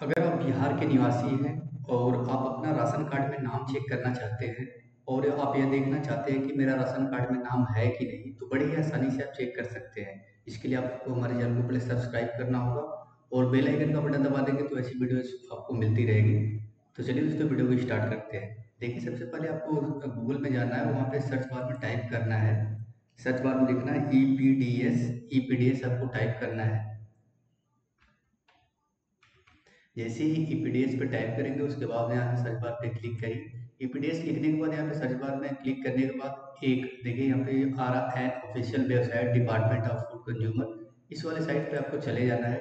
अगर आप बिहार के निवासी हैं और आप अपना राशन कार्ड में नाम चेक करना चाहते हैं और आप यह देखना चाहते हैं कि मेरा राशन कार्ड में नाम है कि नहीं तो बड़ी आसानी से आप चेक कर सकते हैं। इसके लिए आपको हमारे चैनल को पहले सब्सक्राइब करना होगा और बेल आइकन का बटन दबा देंगे तो ऐसी वीडियोस आपको मिलती रहेगी। तो चलिए दोस्तों, वीडियो को स्टार्ट करते हैं। देखिए, सबसे पहले आपको गूगल में जाना है, वहाँ पे सर्च बार में टाइप करना है। सर्च बार में लिखना है E P D S E P D S आपको टाइप करना है। जैसे ही ई पी डी एस पर टाइप करेंगे, उसके बाद यहाँ से सर्च बार पे क्लिक करिए ई पी एस लिखने के बाद, यहाँ पे सर्च बार में क्लिक करने के बाद, एक, देखिए यहाँ पे आ रहा है official website department of food consumer इस वाले साइट पे आपको चले जाना है।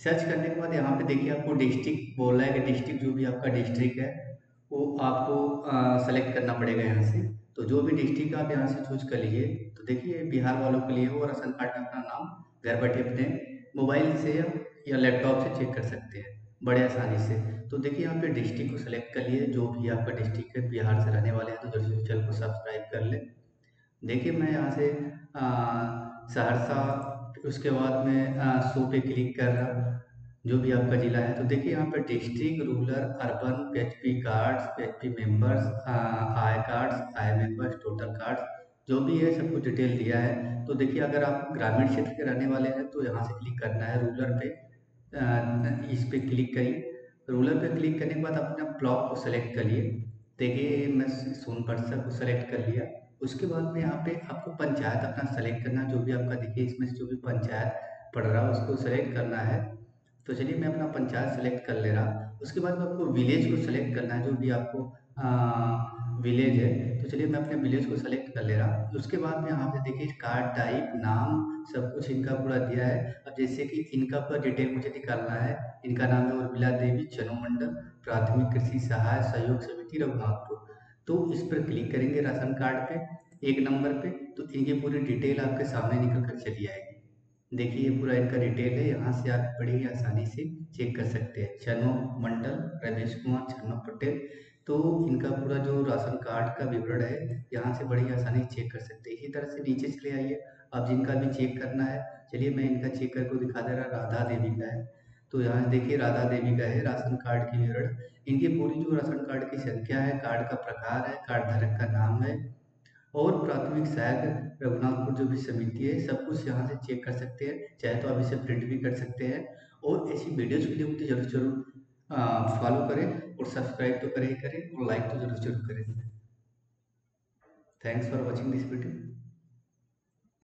सर्च करने के बाद यहाँ पे देखिए आपको डिस्ट्रिक्ट बोल रहा है कि डिस्ट्रिक्ट जो भी आपका डिस्ट्रिक्ट है, वो आपको सेलेक्ट करना पड़ेगा यहाँ से। तो जो भी डिस्ट्रिक्ट आप यहाँ से चूज़ कर लीजिए। तो देखिए बिहार वालों के लिए वो राशन कार्ड में अपना नाम, घर बैठे अपने मोबाइल से या लैपटॉप से चेक कर सकते हैं। बड़े आसानी से। तो देखिए, यहाँ पे डिस्ट्रिक्ट को सेलेक्ट कर लिए। जो भी आपका डिस्ट्रिक्ट है, बिहार से रहने वाले हैं तो जल्दी चैनल को सब्सक्राइब कर ले। देखिए, मैं यहाँ से सहरसा, उसके बाद में शो पे क्लिक कर रहा जो भी आपका ज़िला है तो देखिए, यहाँ पे district rural urban PHP cards P members I cards I members total cards जो भी है, सब कुछ डिटेल दिया है। तो देखिए, अगर आप ग्रामीण क्षेत्र के रहने वाले हैं तो यहाँ से क्लिक करना है रूरल पे। इस पर क्लिक करिए। रूलर पे क्लिक करने के बाद अपना ब्लॉक को सेलेक्ट करिए। देखिए, मैं सोनपरसा को सेलेक्ट कर लिया। उसके बाद में यहाँ पे आपको पंचायत अपना सेलेक्ट करना, जो भी आपका, देखिए, इसमें जो भी पंचायत पड़ रहा है, उसको सेलेक्ट करना है। तो चलिए, मैं अपना पंचायत सेलेक्ट कर ले रहा। उसके बाद में आपको विलेज को सेलेक्ट करना है, जो भी आपको विलेज है। तो चलिए मैं अपने विलेज को सेलेक्ट कर ले रहा उसके बाद में यहाँ पे देखिए कार्ड टाइप नाम, सब कुछ इनका पूरा दिया है। अब जैसे कि इनका पूरा डिटेल मुझे निकालना है। इनका नाम है उर्मिला देवी चनो मंडल प्राथमिक कृषि सहाय, सहयोग समिति, रघुनाथपुर। तो इस पर क्लिक करेंगे राशन कार्ड पे, एक नंबर पे तो इनकी पूरी डिटेल आपके सामने निकल कर चली आएगी। देखिए ये पूरा इनका डिटेल है। यहाँ से आप बड़ी आसानी से चेक कर सकते हैं। चनो मंडल रमेश कुमार छन्नो पटेल। तो इनका पूरा जो राशन कार्ड का विवरण है, यहाँ से बड़ी आसानी से चेक कर सकते हैं। इसी तरह से नीचे चले आइए। अब जिनका भी चेक करना है, चलिए मैं इनका चेक करके दिखा दे रहा, राधा देवी का है। तो यहाँ देखिए, राधा देवी का है राशन कार्ड की विवरण। इनकी पूरी जो राशन कार्ड की संख्या है, कार्ड का प्रकार है, कार्ड धारक का नाम है और प्राथमिक सहायक, रघुनाथपुर जो भी समिति है, सब कुछ यहाँ से चेक कर सकते हैं। चाहे तो आप इसे प्रिंट भी कर सकते हैं और ऐसी वीडियोज़ के लिए मुझे ज़रूर ज़रूर फॉलो करें और सब्सक्राइब तो करें ही करें और लाइक तो ज़रूर ज़रूर करें। Thanks for watching this video